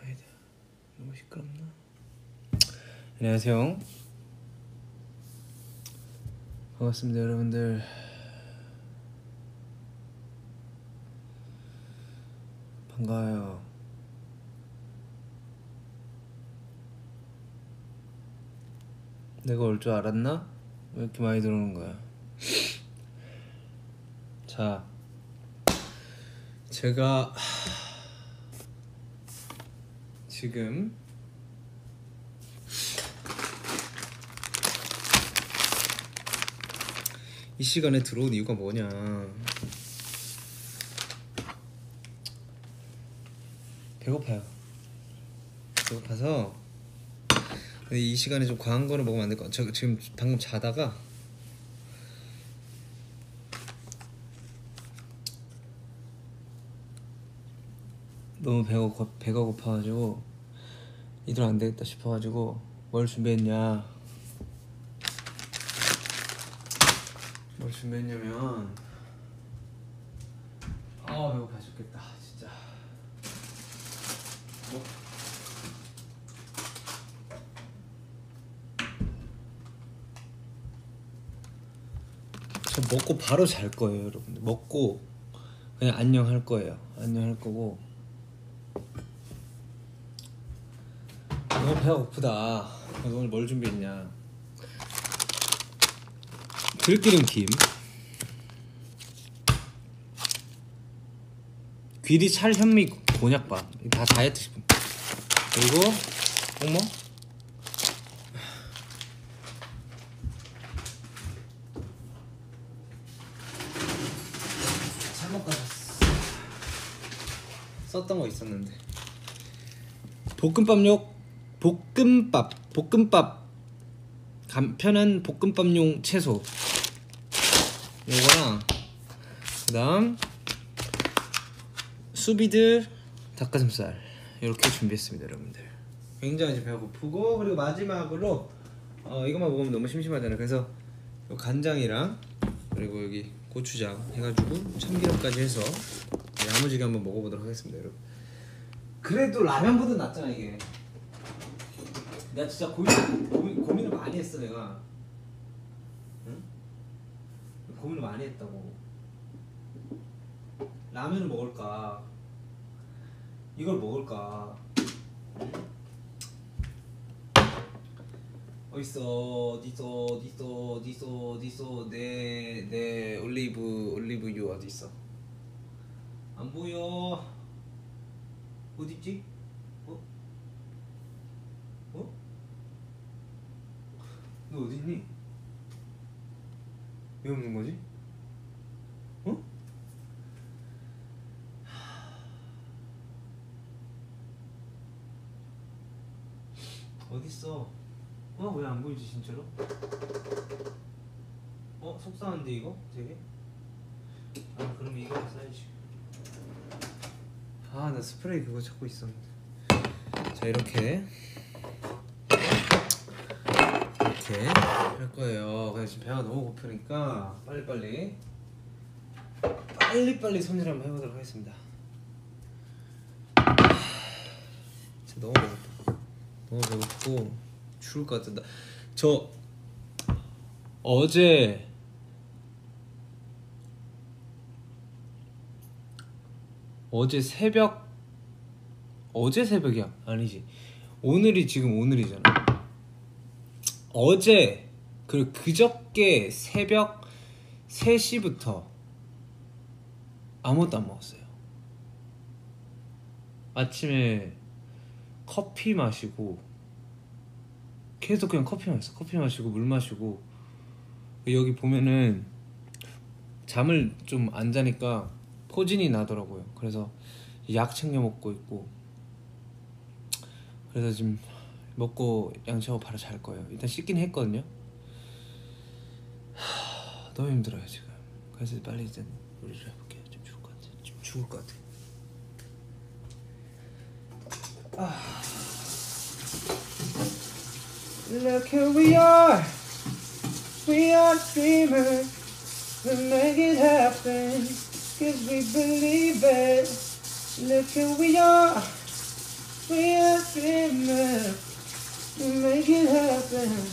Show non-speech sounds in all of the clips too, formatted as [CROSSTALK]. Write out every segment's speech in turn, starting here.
아니다 너무 시끄럽나? 안녕하세요. 반갑습니다 여러분들. 반가워요. 내가 올 줄 알았나? 왜 이렇게 많이 들어오는 거야? 자, 제가 지금 이 시간에 들어온 이유가 뭐냐? 배고파요. 배고파서 이 시간에 좀 과한 거를 먹으면 안 될 것 같아. 저 지금 방금 자다가 너무 배가 고, 배가 고파가지고 이대로 안 되겠다 싶어가지고 뭘 준비했냐? 뭘 준비했냐면 아 배고파 죽겠다 진짜. 뭐? 저 먹고 바로 잘 거예요, 여러분들. 먹고 그냥 안녕 할 거예요. 안녕 할 거고. 너무 배가 고프다. 오늘 뭘 준비했냐? 들기름 김, 귀리 찰 현미 곤약밥 다 다이어트 식품. 그리고 어머 잘못 가졌어. 썼던 거 있었는데. 볶음밥용 볶음밥 볶음밥. 간편한 볶음밥용 채소. 요거랑 그다음 수비드 닭가슴살. 이렇게 준비했습니다 여러분들. 굉장히 지금 배가 고프고 그리고 마지막으로 어, 이것만 먹으면 너무 심심하잖아요. 그래서 요 간장이랑 그리고 여기 고추장 해가지고 참기름까지 해서 야무지게 한번 먹어보도록 하겠습니다 여러분. 그래도 라면보다 낫잖아 이게. 내가 진짜 고민, 고민, 고민을 많이 했어 내가. 응? 고민을 많이 했다고. 라면을 먹을까? 이걸 먹을까? 응? 어딨어 어딨어 어딨어 어딨어 어딨어. 내 내 올리브 올리브유 어딨어 안 보여 어딨지? 어? 어? 너 어딨니? 왜 없는 거지? 어? 어딨어? 어? 왜 안 보이지 진짜로? 어? 속상한데 이거? 되게? 아 그럼 이거 써야지 아 나 스프레이 그거 찾고 있었는데. 자 이렇게. 이렇게 할 거예요. 근데 지금 배가 너무 고프니까 빨리빨리 빨리빨리 손질 한번 해보도록 하겠습니다. 진짜 너무 배고파 너무 배고프고 죽을 것 같다 저 어제 어제 새벽 어제 새벽이야? 아니지. 오늘이 지금 오늘이잖아. 어제 그리고 그저께 새벽 3시부터 아무것도 안 먹었어요. 아침에 커피 마시고 계속 그냥 커피 마셨어. 커피 마시고 물 마시고. 여기 보면은 잠을 좀 안 자니까 포진이 나더라고요. 그래서 약 챙겨 먹고 있고 그래서 지금 먹고 양치하고 바로 잘 거예요. 일단 씻긴 했거든요. 하, 너무 힘들어요 지금. 그래서 빨리 이제 요리를 해볼게요. 좀 죽을 것 같아. 좀 죽을 것 같아. 아. Look who we are. We are dreamers. We make it happen. Cause we believe it. Look who we are. We are dreamers. We make it happen.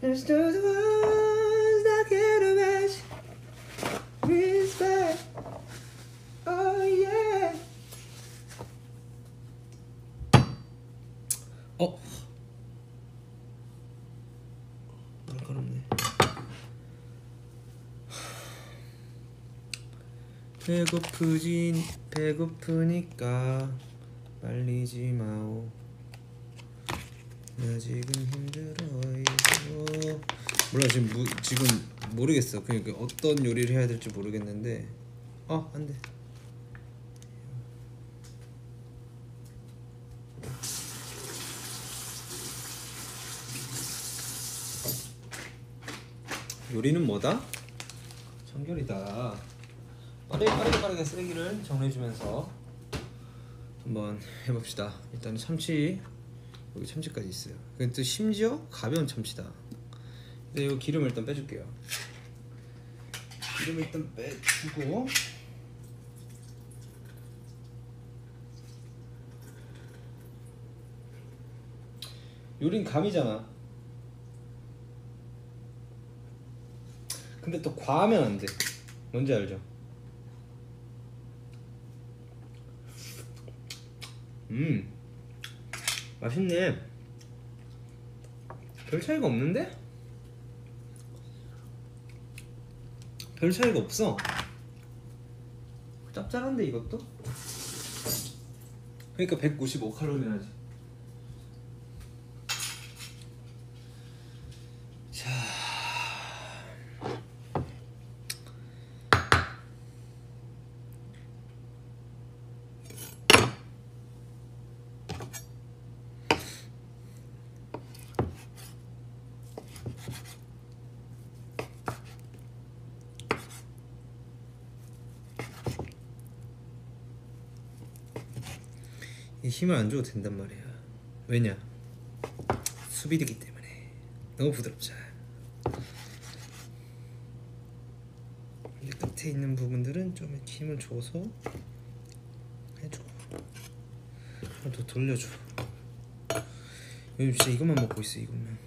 There's those ones 배고프진 배고프니까 말리지 마오. 나 지금 힘들어요. 몰라 지금 무, 지금 모르겠어. 그러니까 어떤 요리를 해야 될지 모르겠는데. 어 안돼. 요리는 뭐다? 청결이다. 빠르게 빠르게 빠르게 쓰레기를 정리해주면서 한번 해봅시다. 일단 참치 여기 참치까지 있어요. 근데 또 심지어 가벼운 참치다. 근데 이 기름을 일단 빼줄게요. 기름을 일단 빼주고 요린 감이잖아. 근데 또 과하면 안 돼. 뭔지 알죠? 음, 맛있네. 별 차이가 없는데? 별 차이가 없어. 짭짤한데 이것도? 그러니까 195 칼로리나지. 자. 이 힘을 안 줘도 된단 말이야. 왜냐? 수비되기 때문에 너무 부드럽잖아. 이 끝에 있는 부분들은 좀 힘을 줘서 해줘. 더 돌려줘. 요즘 진짜 이것만 먹고 있어 이것만.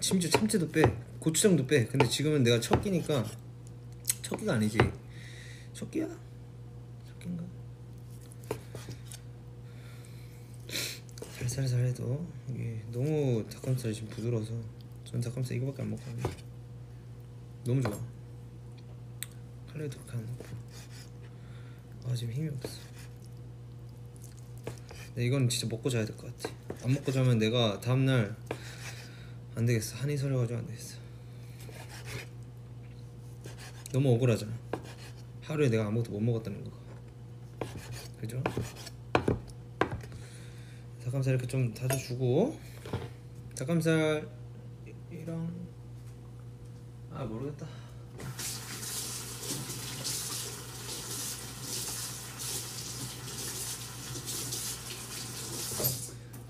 심지어 참치도 빼, 고추장도 빼. 근데 지금은 내가 첫 끼니까 첫 끼가 아니지. 첫 끼야? 첫 끼인가? 살살살 해도 이게 너무 닭가슴살이 지금 부드러워서 전 닭가슴살 이거밖에 안 먹거든요. 너무 좋아. 칼로리도 그렇게 안 높고. 아 지금 힘이 없어. 근데 이건 진짜 먹고 자야 될 것 같아. 안 먹고 자면 내가 다음날 안 되겠어. 한이 서려가지고 안 되겠어. 너무 억울하잖아. 하루에 내가 아무것도 못 먹었다는 거 그죠? 닭가슴살 이렇게 좀 다져주고. 닭가슴살이랑 아 모르겠다.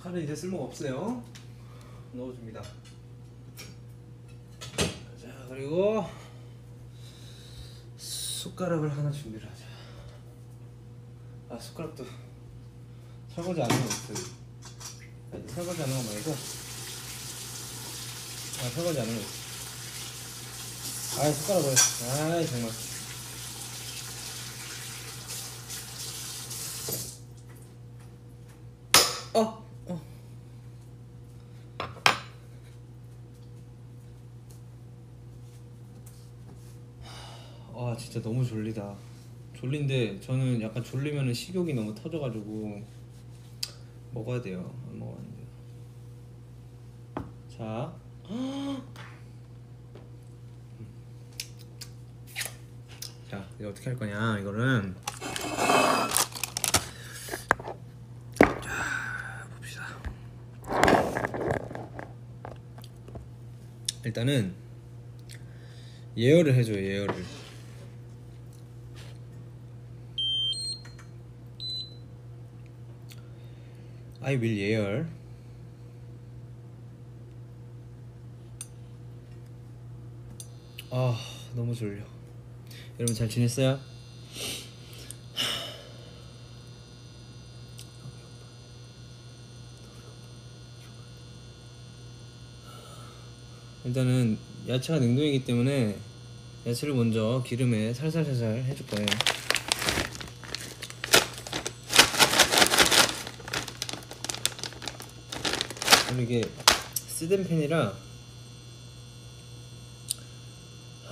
칼은 이제 쓸모가 없어요. 넣어줍니다. 자 그리고 숟가락을 하나 준비를 하자. 아 숟가락도 설거지 안 있어요 아니, 설거지 하는 거 말고. 아 설거지 하는 거. 있어 아 숟가락 왜 아이 정말. 어! 어. 아 진짜 너무 졸리다. 졸린데 저는 약간 졸리면 식욕이 너무 터져가지고 먹어야 돼요 안안 돼요 자 [GASPS] 자, 이거 어떻게 할 거냐? 이거는. 일단은 예열을 해줘요. 예열을. I will 예열 아 너무 졸려. 여러분 잘 지냈어요? 일단은 야채가 냉동이기 때문에 야채를 먼저 기름에 살살살살 해줄 거예요. 이게 쓰던 팬이라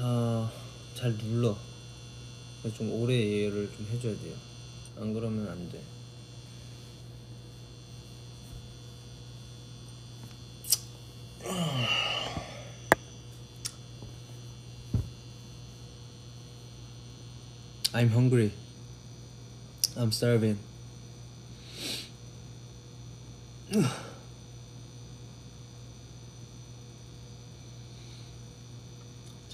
아, 잘 눌러. 좀 오래 예열을 좀 해줘야 돼요. 안 그러면 안 돼. [SIGHS] I'm hungry. I'm starving. [SIGHS] [SIGHS]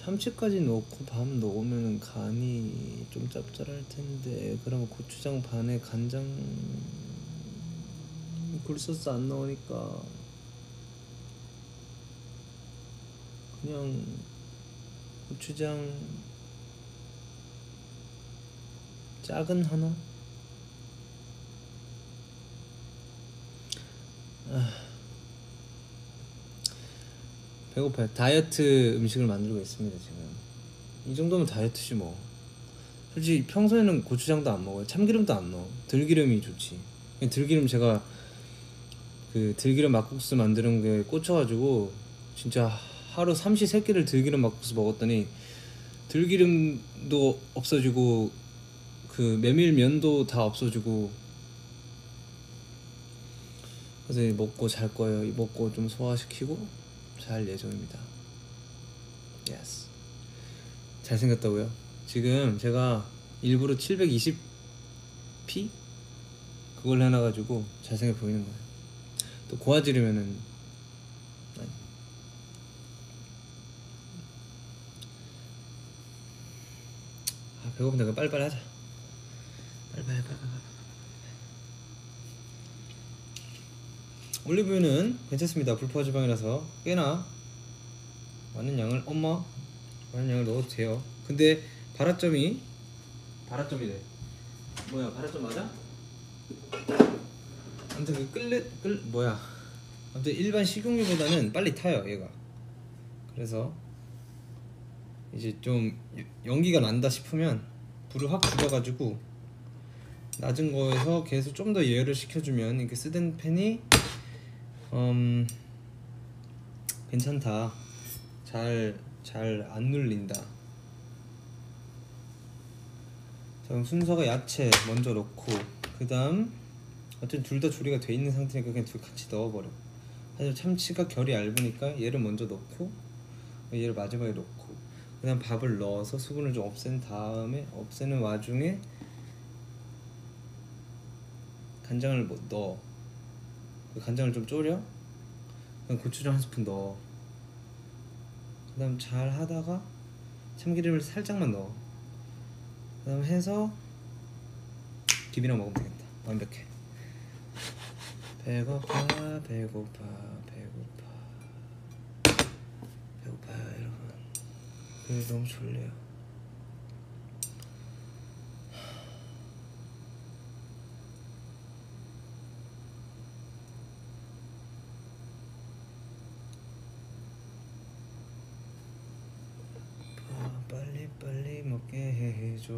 참치까지 넣고 밥 넣으면 간이 좀 짭짤할 텐데 그러면 고추장 반에 간장 굴소스 안 넣으니까 그냥 고추장 작은 하나? 아, 배고파요. 다이어트 음식을 만들고 있습니다 지금. 이 정도면 다이어트지 뭐. 솔직히 평소에는 고추장도 안 먹어요. 참기름도 안 넣어. 들기름이 좋지. 들기름 제가 그 들기름 막국수 만드는 게 꽂혀가지고 진짜 하루 삼시 세끼를 들기름 막국수 먹었더니 들기름도 없어지고 그 메밀면도 다 없어지고 그래서 먹고 잘 거예요. 먹고 좀 소화시키고 잘 예정입니다. Yes. 잘생겼다고요? 지금 제가 일부러 720p 그걸 해놔가지고 잘생겨 보이는 거예요. 또 고화질이면은 아니. 아 배고픈데 그냥 빨리빨리 하자. 빨리빨리 빨리빨리. 올리브유는 괜찮습니다. 불포화 지방이라서 꽤나 많은 양을 엄마 많은 양을 넣어도 돼요. 근데 발화점이 발화점이래. 뭐야 발화점 맞아? 아무튼 그 끓는 끓 뭐야? 아무튼 일반 식용유보다는 빨리 타요 얘가. 그래서 이제 좀 연기가 난다 싶으면 불을 확 줄여가지고 낮은 거에서 계속 좀 더 예열을 시켜주면 이렇게 쓰던 팬이 음 괜찮다. 잘 잘 안 눌린다. 자 그럼 순서가 야채 먼저 넣고 그 다음 어쨌든 둘 다 조리가 돼 있는 상태니까 그냥 둘 같이 넣어버려. 사실 참치가 결이 얇으니까 얘를 먼저 넣고 얘를 마지막에 넣고 그 다음 밥을 넣어서 수분을 좀 없앤 다음에 없애는 와중에 간장을 뭐 넣어. 그 간장을 좀 졸여? 고추장 한 스푼 넣어. 그 다음 잘 하다가 참기름을 살짝만 넣어. 그 다음 해서 비비랑 먹으면 되겠다. 완벽해. 배고파 배고파 배고파. 배고파요 여러분. 그래서 너무 졸려요 아, 빨리 빨리 먹게 해줘.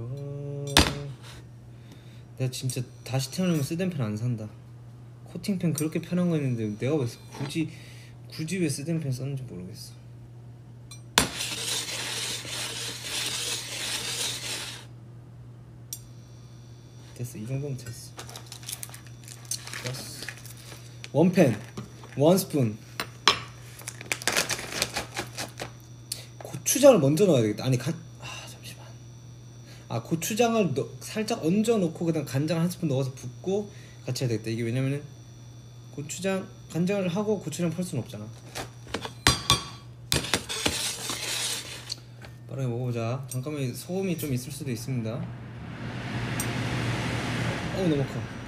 내가 진짜 다시 태어나면 쓰던 펜 안 산다. 코팅펜 그렇게 편한 거 있는데 내가 왜 쓰- 굳이 굳이 왜 쓰던 펜 썼는지 모르겠어. 됐어 이 정도면 됐어. 됐어. 원펜 원 스푼. 고추장을 먼저 넣어야 되겠다. 아니 잠시만. 아 고추장을 넣, 살짝 얹어 놓고 그다음 간장 한 스푼 넣어서 붓고 같이 해야 되겠다. 이게 왜냐면은 고추장 간장을 하고 고추장 펄 수는 없잖아. 빠르게 먹어보자. 잠깐만 소금이 좀 있을 수도 있습니다. 어우 너무 커.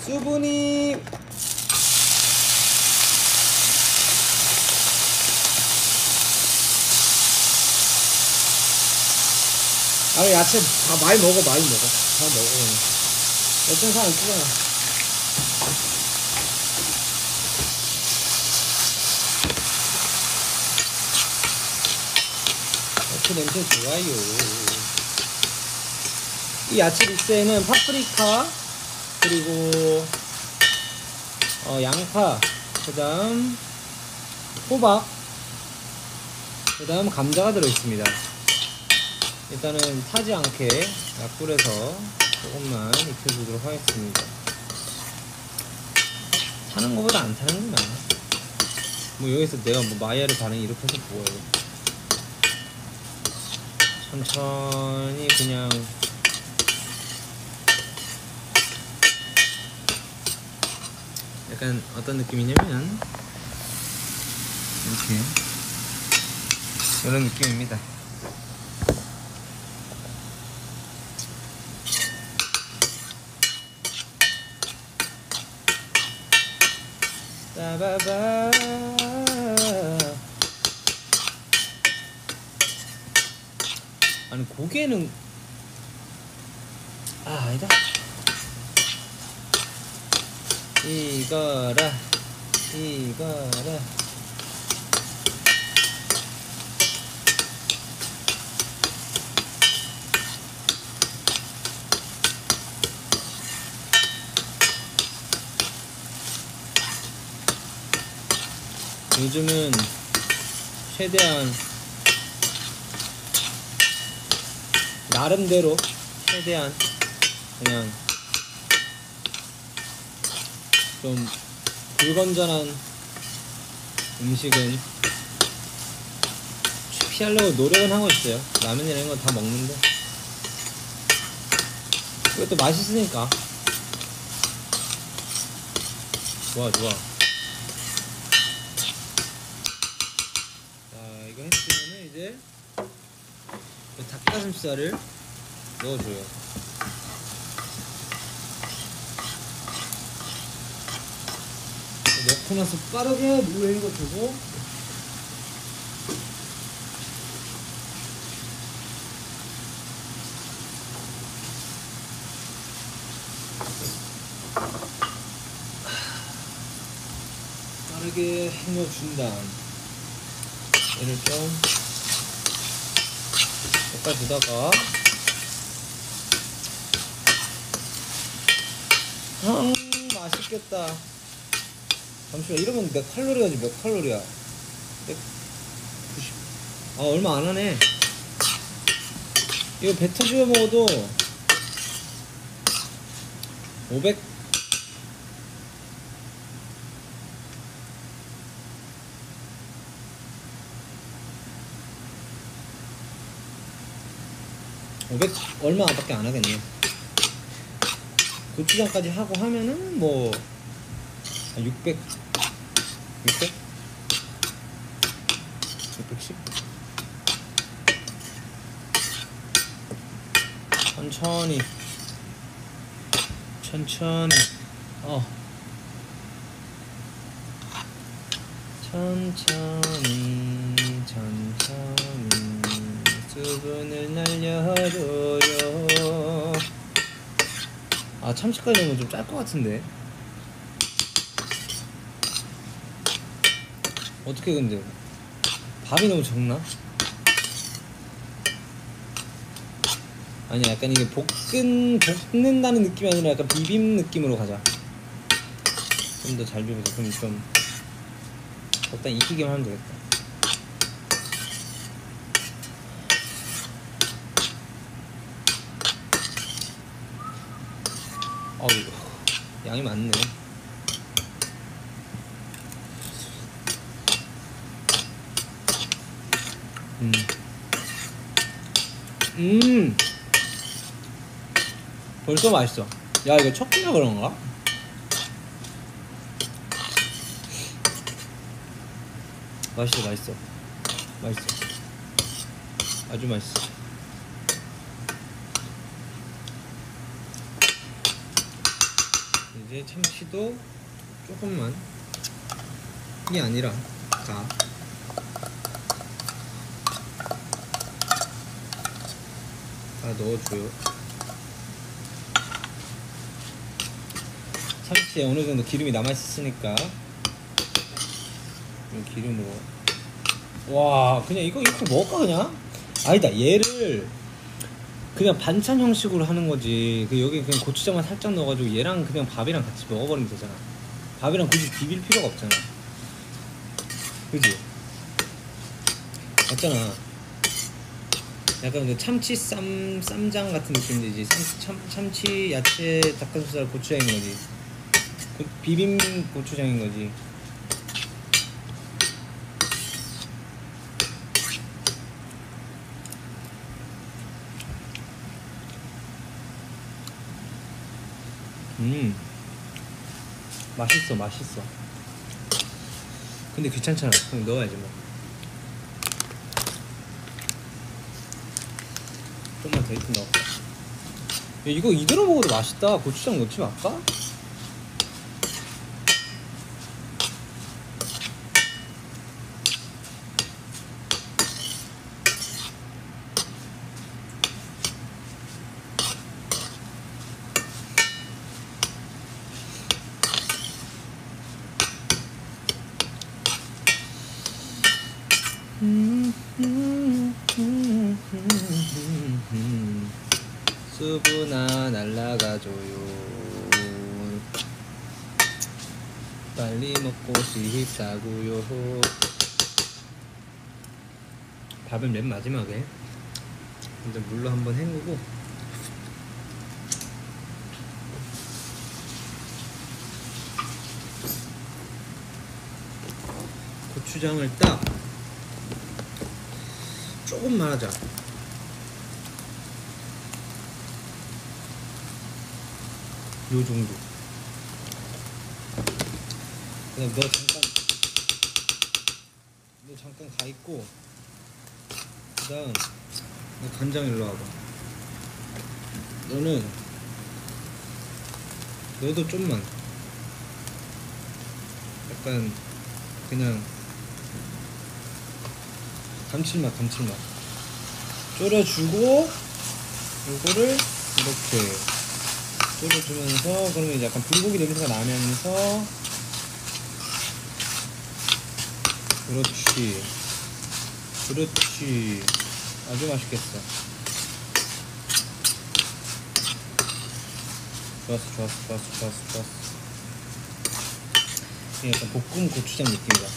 수분이 아 야채 다 많이 먹어 많이 먹어. 다 먹어. 어떤 사람 쓰잖아 야채 냄새 좋아요. 이 야채 믹스에는 파프리카 그리고 어, 양파 그 다음 호박 그 다음 감자가 들어있습니다. 일단은 타지 않게 약불에서 조금만 익혀주도록 하겠습니다. 타는 것보다 안 타는 게 나아. 뭐 여기서 내가 뭐 마이야르 반응 이렇게 해서 뭐예요? 천천히 그냥 약간 어떤 느낌이냐면 이렇게 이런 느낌입니다. 따바바 아니 고개는 아 아니다. 이거라 이거라 요즘은 최대한 나름대로 최대한 그냥 좀 불건전한 음식은 피하려고 노력은 하고 있어요. 라면이나 이런 거 다 먹는데 이것도 맛있으니까 좋아 좋아. 자 이거 했으면은 이제 이 닭가슴살을 넣어줘요. 넣고 나서 빠르게 물에 헹궈 주고 빠르게 헹궈 준 다음 얘를 좀 볶아주다가. 음 맛있겠다. 잠시만 이러면 몇 칼로리가지 몇 칼로리야? 190. 아 얼마 안 하네. 이거 배 터 지어 먹어도 500 500 얼마밖에 안 하겠네 고추장까지 하고 하면은 뭐 600 600 610 천천히 천천히 어. 천천히 천천히 수분을 날려줘요. 아 참치까지 넣으면 좀짤 것 같은데. 어떻게 근데? 밥이 너무 적나? 아니 약간 이게 볶은 볶는다는 느낌이 아니라 약간 비빔 느낌으로 가자. 좀 더 잘 비벼서 그럼 좀 적당히 익히기만 하면 되겠다 어우 양이 많네 음. 음. 벌써 맛있어. 야, 이거 첫 끼라 그런가? 맛있어, 맛있어. 맛있어. 아주 맛있어. 이제 참치도 조금만. 이 아니라 다. 다 넣어줘요. 참치에 어느 정도 기름이 남아 있었으니까 이 기름으로 와 그냥 이거 이렇게 먹을까 그냥 아니다 얘를 그냥 반찬 형식으로 하는 거지. 그 여기 그냥 고추장만 살짝 넣어가지고 얘랑 그냥 밥이랑 같이 먹어버리면 되잖아. 밥이랑 굳이 비빌 필요가 없잖아. 그지? 맞잖아. 약간 그 참치 쌈 쌈장 같은 느낌이지. 참, 참 참치 야채 닭가슴살 고추장인 거지. 그 비빔 고추장인 거지 음. 맛있어 맛있어. 근데 귀찮잖아. 그냥 넣어야지 뭐. 좀만 더 익힌 넣을까? 야, 이거 이대로 먹어도 맛있다. 고추장 넣지 말까? 수분아 날라가줘요 빨리 먹고 싶다고요. 밥을 맨 마지막에 이제 물로 한번 헹구고 고추장을 딱 조금만 하자. 요 정도. 그냥 너 잠깐 가 있고 그 다음 너 간장 일로 와봐. 너는 너도 좀만 약간 그냥 감칠맛 감칠맛. 졸여주고 요거를 이렇게 졸여주면서 그러면 이제 약간 불고기 냄새가 나면서 그렇지 그렇지. 아주 맛있겠어. 좋았어 좋았어 좋았어 좋았어 좋았어. 이게 약간 볶음 고추장 느낌이다.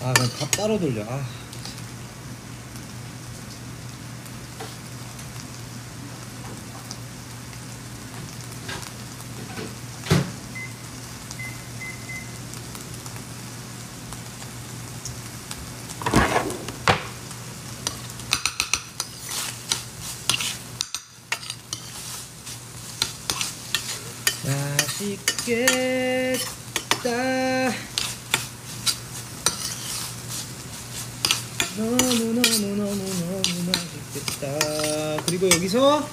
아 그럼 밥 따로 돌려. 아 맛있겠다 너무너무너무너무 맛있겠다 그리고 여기서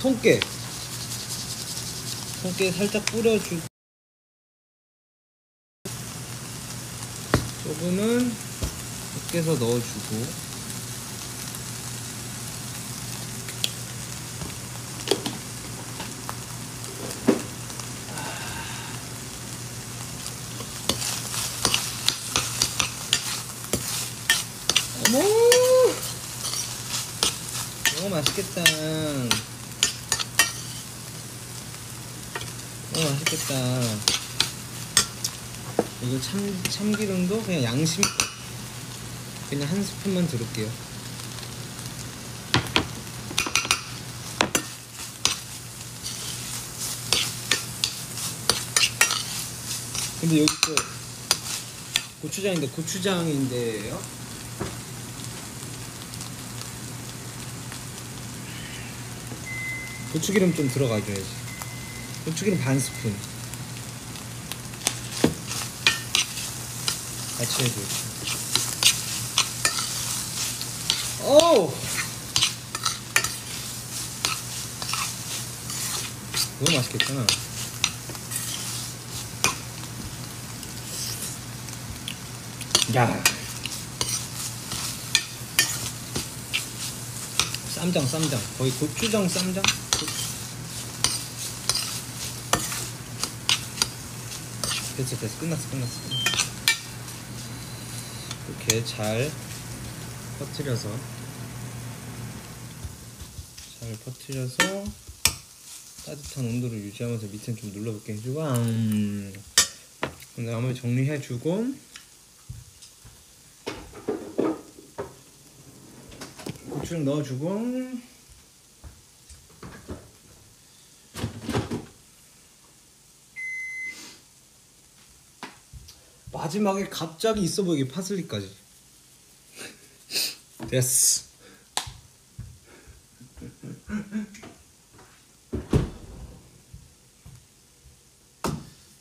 통깨 통깨 살짝 뿌려주고. 조금은 으깨서 넣어주고 어머 너무 맛있겠다 너무 맛있겠다 이거 참, 참기름도 그냥 양심 그냥 한 스푼만 두를게요. 근데 여기 또 고추장인데 고추장인데요? 고추기름 좀 들어가줘야지. 고추기름 반 스푼. 같이 해줘 어 우. 너무 맛있겠잖아 야. 쌈장 쌈장. 거의 고추장 쌈장? 됐어 됐어. 끝났어 끝났어. 이렇게 잘 퍼뜨려서. 잘 퍼뜨려서 따뜻한 온도를 유지하면서 밑에는 좀 눌러붙게 해주고 음. 나머지 정리해주고. 고추를 넣어주고. 마지막에 갑자기 있어 보이게 파슬리까지 됐어.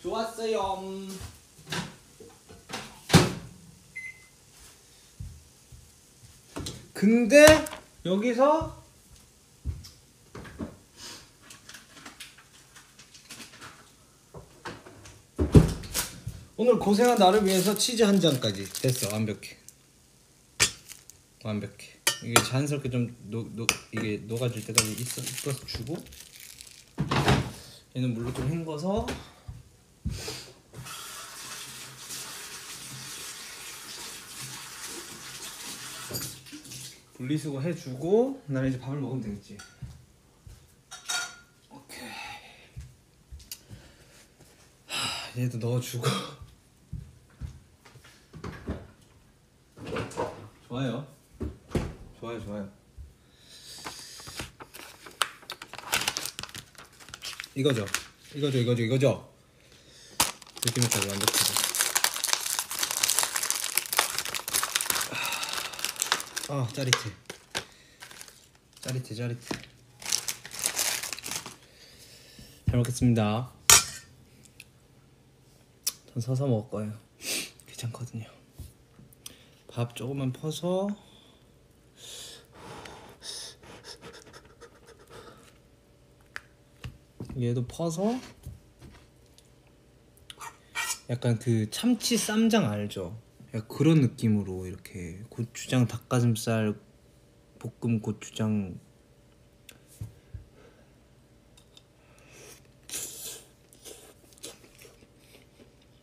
좋았어요. 근데 여기서 오늘 고생한 나를 위해서 치즈 한 잔까지. 됐어 완벽해 완벽해. 이게 자연스럽게 좀 녹, 녹, 이게 녹아줄 때까지 있어, 있어서 주고 얘는 물로 좀 헹궈서 분리수거 해주고 나는 이제 밥을 먹으면 되겠지. 오케이. 하, 얘도 넣어주고. [LAUGHS] 좋아요 좋아요 좋아요. 이거죠. 이거죠 이거죠 이거죠. 느낌까지 완벽하죠. 아 짜릿해. 짜릿해 짜릿해. 잘 먹겠습니다. 전 서서 먹을 거예요. [LAUGHS] 귀찮거든요. 밥 조금만 퍼서 얘도 퍼서 약간 그 참치 쌈장 알죠? 약간 그런 느낌으로 이렇게 고추장 닭가슴살 볶음 고추장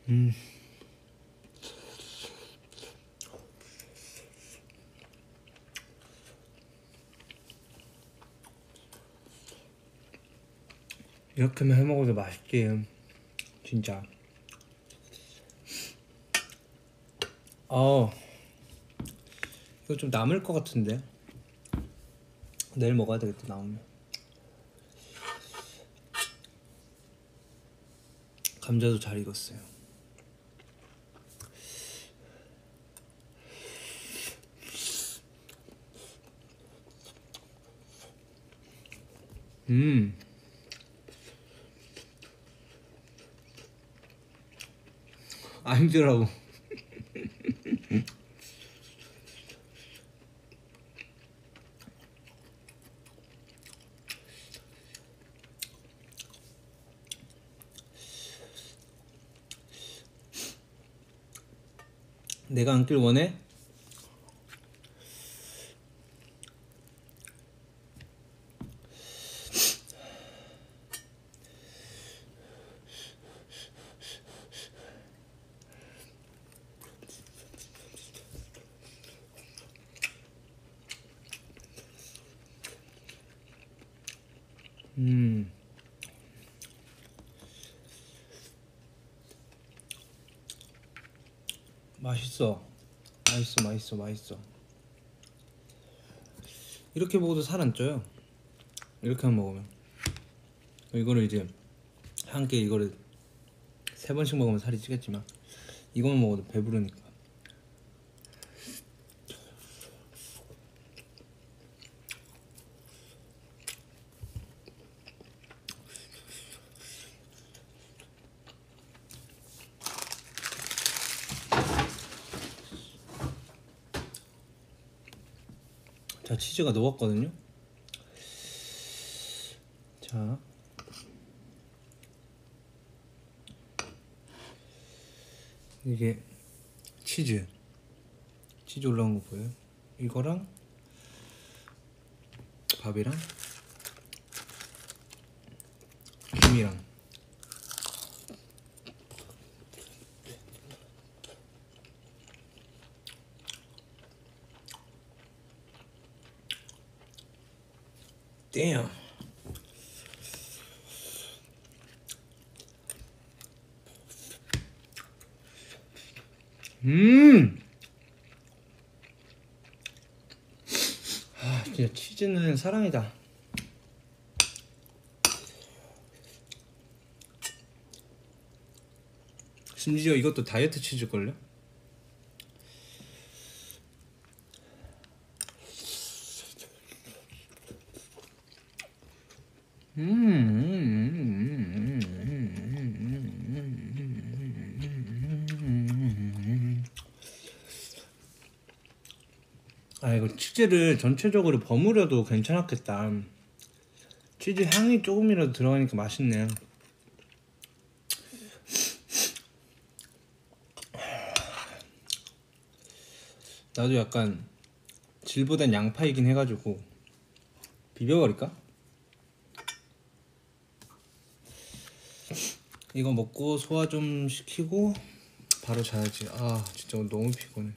음 이렇게만 해 먹어도 맛있지 진짜. 어 이거 좀 남을 것 같은데. 내일 먹어야 되겠다 나오면. 감자도 잘 익었어요. 음 아니더라고 내가 앉길 원해? 맛있어. 맛있어, 맛있어, 맛있어. 이렇게 먹어도 살 안 쪄요. 이렇게만 먹으면. 이거를 이제 한끼 이거를 세 번씩 먹으면 살이 찌겠지만 이거만 먹어도 배부르니까. 자 치즈가 녹았거든요. 자 이게 치즈 치즈 올라온 거 보여요? 이거랑 밥이랑 damn. 음. 아, 진짜 치즈는 사랑이다. 심지어 이것도 다이어트 치즈걸요? 아 이거 치즈를 전체적으로 버무려도 괜찮았겠다. 치즈 향이 조금이라도 들어가니까 맛있네. 나도 약간 질보단 양파이긴 해가지고 비벼버릴까? 이거 먹고 소화 좀 시키고 바로 자야지. 아 진짜 오늘 너무 피곤해.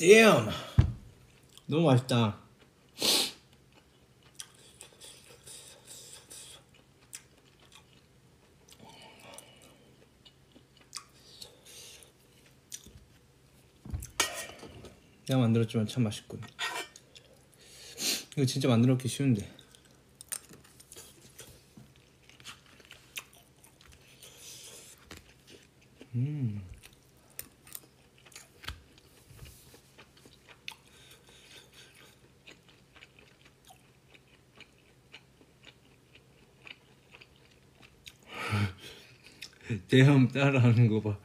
Damn. 너무 맛있다. 내가 만들었지만 참 맛있군. 이거 진짜 만들었기 쉬운데 대함 따라하는 거 봐.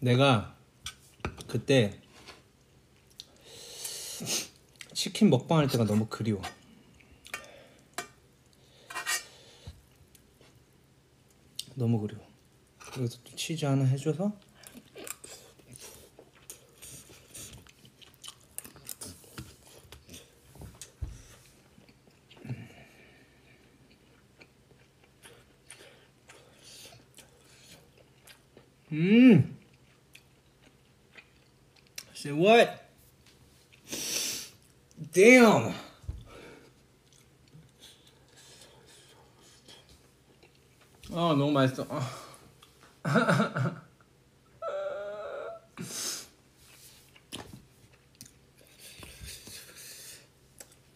내가 그때 치킨 먹방 할 때가 너무 그리워. 너무 그리워. 그래서 또 치즈 하나 해줘서 음. Say what? Damn. 아 너무 맛있어. 아.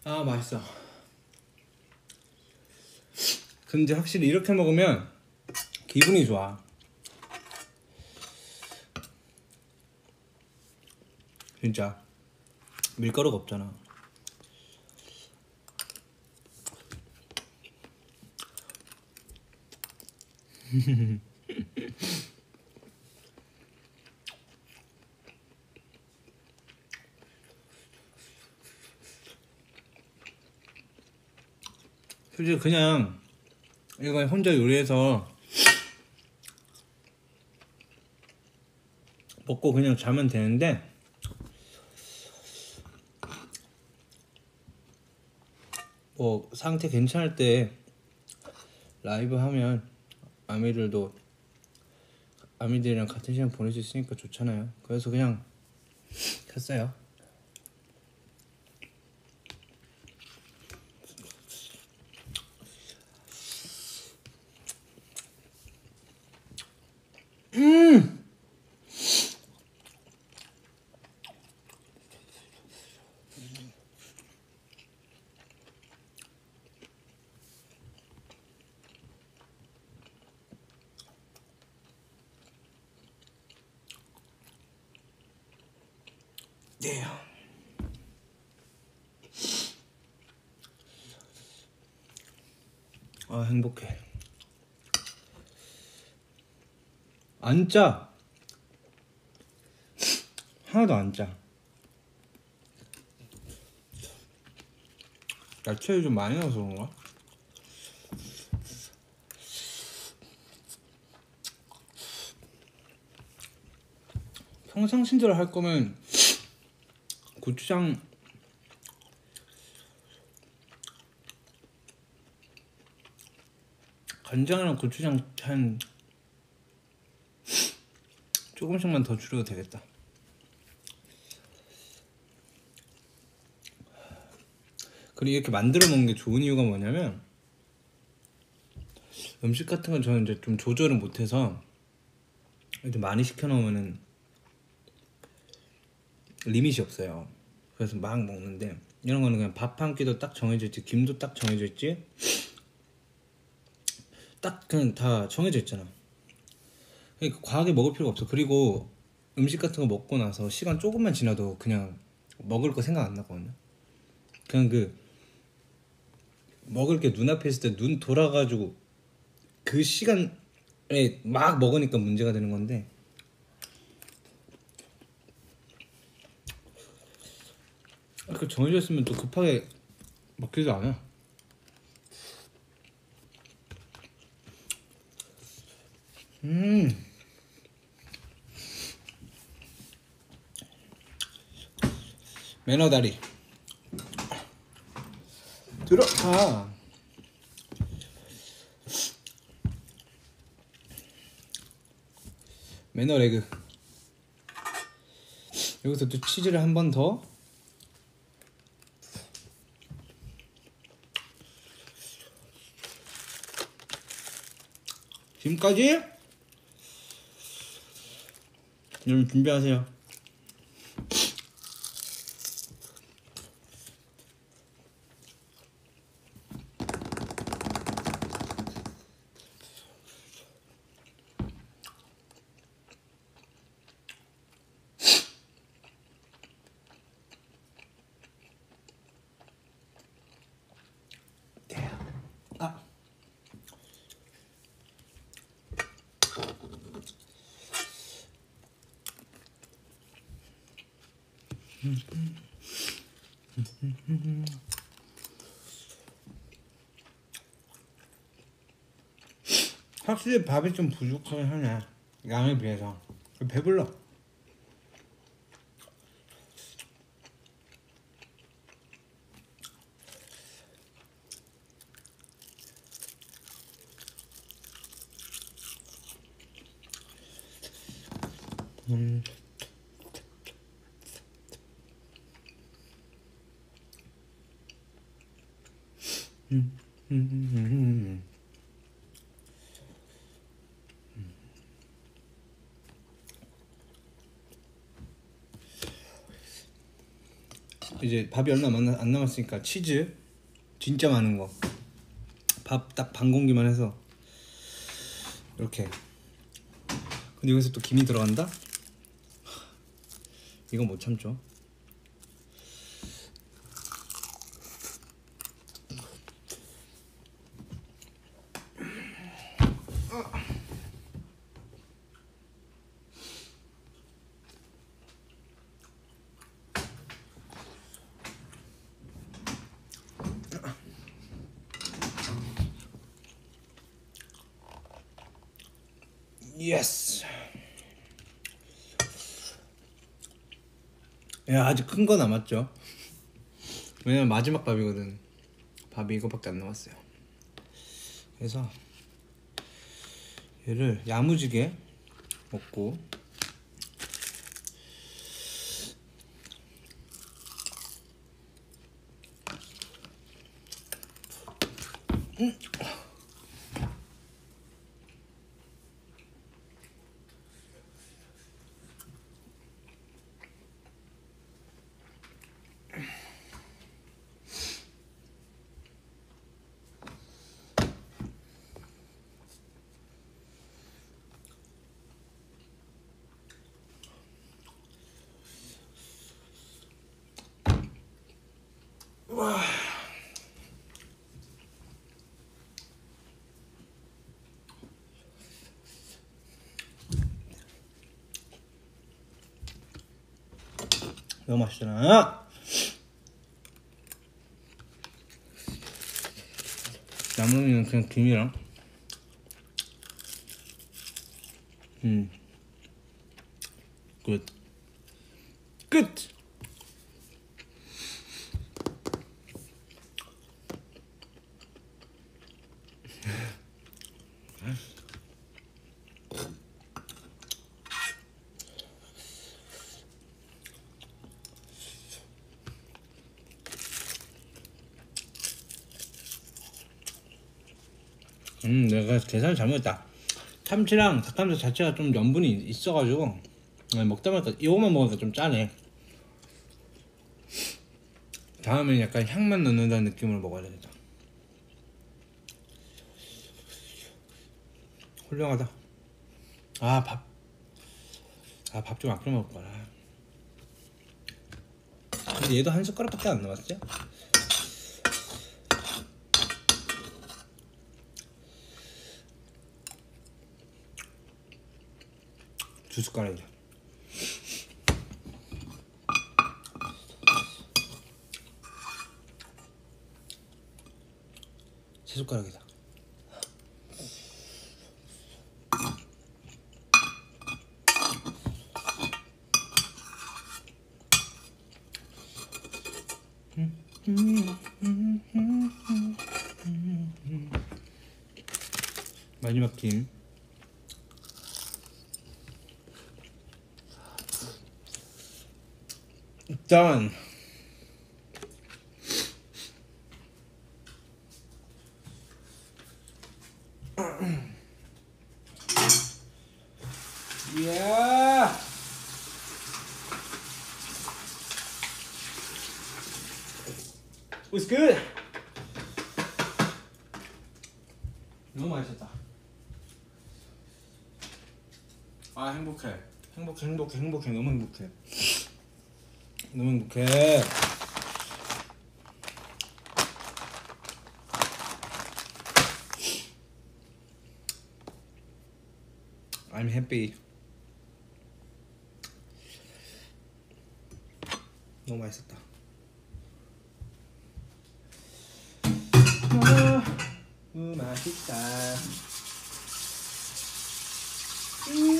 아 맛있어. 근데 확실히 이렇게 먹으면 기분이 좋아. 진짜 밀가루가 없잖아. [LAUGHS] 솔직히 그냥 이거 혼자 요리해서 먹고 그냥 자면 되는데 뭐 상태 괜찮을 때 라이브 하면 아미들도 아미들이랑 같은 시간 보낼 수 있으니까 좋잖아요. 그래서 그냥 했어요. 아 행복해. 안 짜. 하나도 안짜. 야채를 좀 많이 넣어서 그런가? 평상심대로 할 거면 고추장 간장이랑 고추장 한 조금씩만 더 줄여도 되겠다. 그리고 이렇게 만들어 먹는 게 좋은 이유가 뭐냐면 음식 같은 건 저는 이제 좀 조절을 못해서 이렇게 많이 시켜 놓으면은 리밋이 없어요. 그래서 막 먹는데 이런 거는 그냥 밥 한 끼도 딱 정해져 있지, 김도 딱 정해져 있지, 딱 그냥 다 정해져 있잖아. 그러니까 과하게 먹을 필요가 없어. 그리고 음식 같은 거 먹고 나서 시간 조금만 지나도 그냥 먹을 거 생각 안 나거든요. 그냥 그 먹을 게 눈앞에 있을 때 눈 돌아가지고 그 시간에 막 먹으니까 문제가 되는 건데 그 정해져 있으면 또 급하게 먹지도 않아. 음. 매너 다리. 들어가. 매너 레그. 여기서 또 치즈를 한 번 더. 지금까지 여러분 준비하세요. 아. 확실히 밥이 좀 부족하긴 하네 양에 비해서 배불러 음. 음, 음, 음, 음. 이제 밥이 얼마 안 남았으니까 치즈 진짜 많은 거. 밥 딱 반 공기만 해서 이렇게. 근데 여기서 또 김이 들어간다? 이건 못 참죠 Yes 야 아직 큰 거 남았죠. 왜냐면 마지막 밥이거든. 밥이 이거밖에 안 남았어요. 그래서 얘를 야무지게 먹고 너무 맛있잖아 남으면 그냥 김이랑 음 굿. 끝. 음, 내가 계산을 잘못했다. 참치랑 닭가슴살 자체가 좀 염분이 있어가지고 아, 먹다 보니까 이거만 먹으니까 좀 짜네. 다음엔 약간 향만 넣는다는 느낌으로 먹어야 되겠다. 훌륭하다. 아 밥. 아 밥 좀 아껴 먹을 거라. 근데 얘도 한 숟가락밖에 안 남았지? 두 숟가락이야. 세 숟가락이다. 마지막 김. 일단 야 What's good? 너무 맛있었다. 아 행복해. 행복해 행복해 행복해 너무 행복해. 행복해. I'm happy. 너무 맛있었다. 너무 맛있다.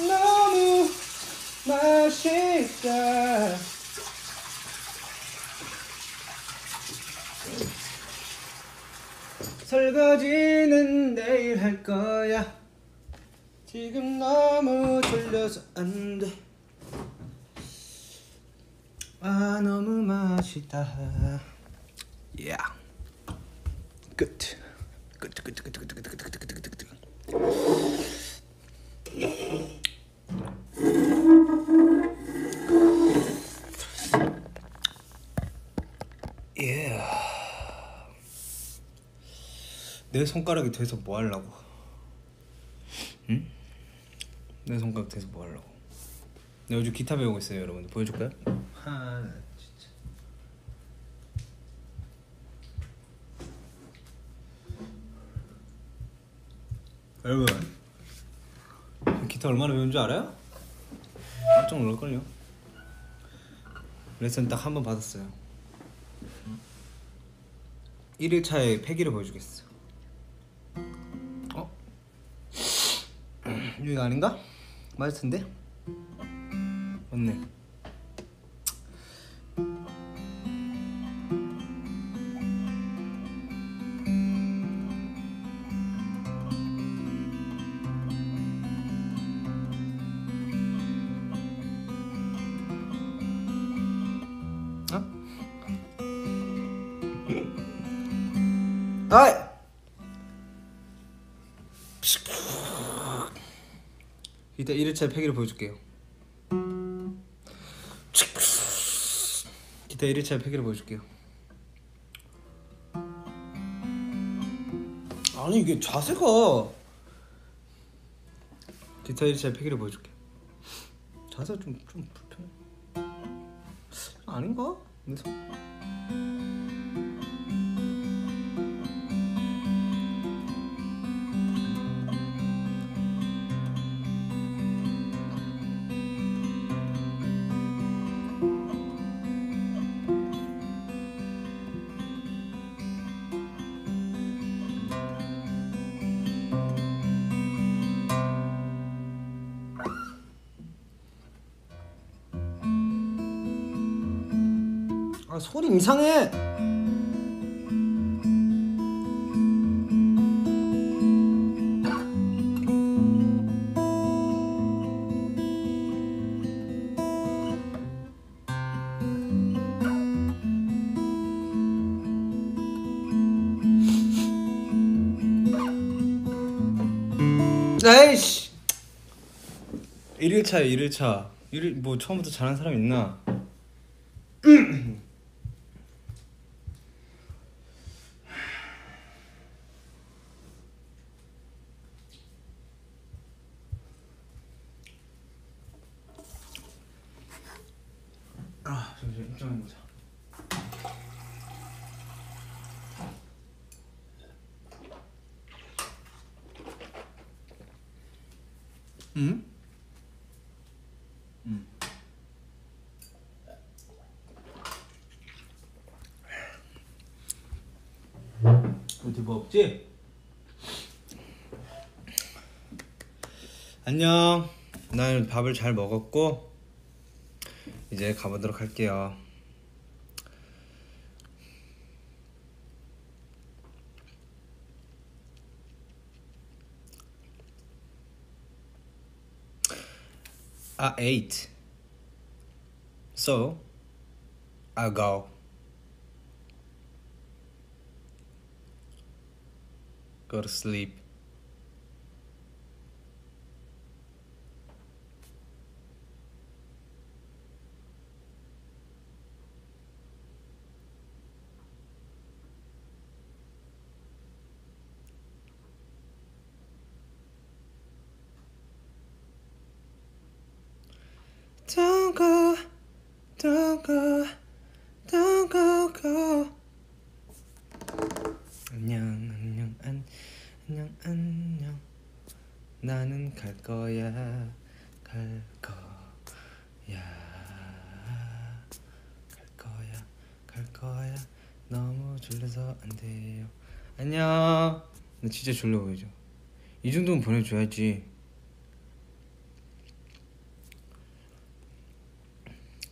너무 맛있다. 설거지는 내일 할 거야. 지금 너무 졸려서 안 돼. 아 너무 맛있다. 야. 끝. 끝. 끝. 끝. 끝. 끝. 끝. 끝. 끝. 끝. 끝. 내 손가락이 돼서 뭐 하려고? 응? 내 손가락 돼서 뭐 하려고? 내가 요즘 기타 배우고 있어요, 여러분. 보여줄까요? 하나, 진짜. 여러분, 기타 얼마나 배운 줄 알아요? 깜짝 놀랄걸요? 레슨 딱 한 번 받았어요. 1일차에 패기를 보여주겠어. 어? 여기가 아닌가? 맞을 텐데? 맞네. 1일차 패기를 보여줄게요. 이따 1일차 패기를 보여줄게요. 아니 이게 자세가 기타 1일차 패기를 보여줄게 자세가 좀, 좀 불편해. 아닌가? 내 손- 소리 이상해. 에이씨. 1일차야 1일차. 1일 뭐 처음부터 잘하는 사람 있나 아 잠시만 입장해보자 응? 응. 어디 뭐 없지? 안녕. 난 밥을 잘 먹었고 이제 가보도록 할게요. I ate. So, I'll go. Go to sleep. Don't go, don't go, don't go, go. 안녕, 안녕, 안, 안녕, 안녕. 나는 갈 거야, 갈 거야, 갈 거야, 갈 거야. 너무 졸려서 안 돼요. 안녕. 나 진짜 졸려 보이죠? 이 정도는 보내줘야지.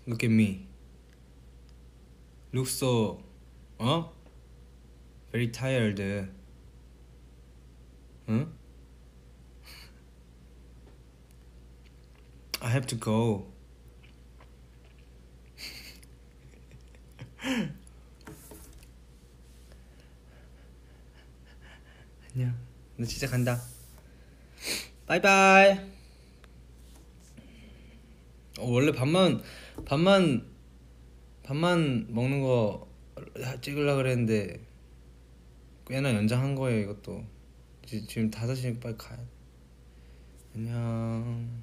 Look at me. Look so, 어? Very tired. 응? I have to go. 안녕. 나 진짜 간다. 바이바이. 어, 원래 밥만 밥만 밥만 먹는 거 찍으려 그랬는데 꽤나 연장한 거예요 이것도. 지, 지금 5시니까 빨리 가야 돼. 안녕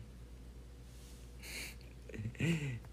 [LAUGHS]